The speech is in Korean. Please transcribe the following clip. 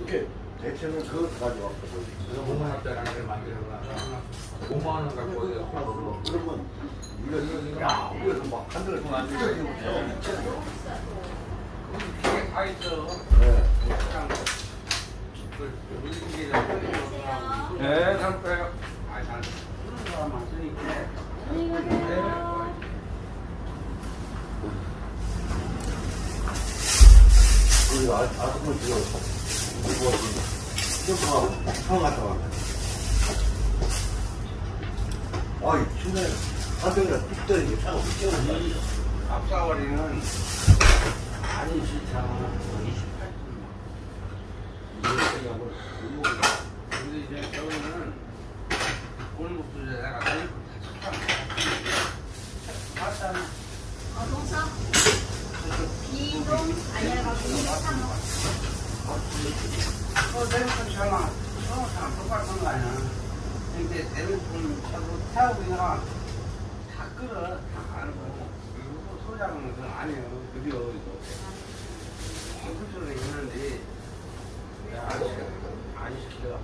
이게 대체는 그거 가져왔거든. 그래서 5만 원짜리 를 만들어놔서 5만 원 갖고 어디 하고 그러면 이거 이거 야 이거 막한 달 동안 안 되지 기계 다 있어. 네. 그냥 그 물기계랑 끓이고 네, 잘. 아, 잘. 그런 사람만 쓰니까. 네. 우리 아 아줌마 지 금 이거 이거 형 갔다 와. 아이 중간에 가격이라 뚝 떨어지게 차가 붙여놓은 앞사거리는 아니 진짜 28분. 근데 이제 저기는 골목도 내가 다니고 다 쳤잖아. 봤잖아. 어, 동서? 비동 알려가지고 이렇게 어, 내려폰 전화. 어, 다 똑같은 거 아니야. 근데 내려폰 차고 태우고 있다가 다 끌어. 다 알고. 그리고 소장은 그건 아니에요. 느려, 이거. 컴퓨터는 있는데, 안 시켜. 안 시켜.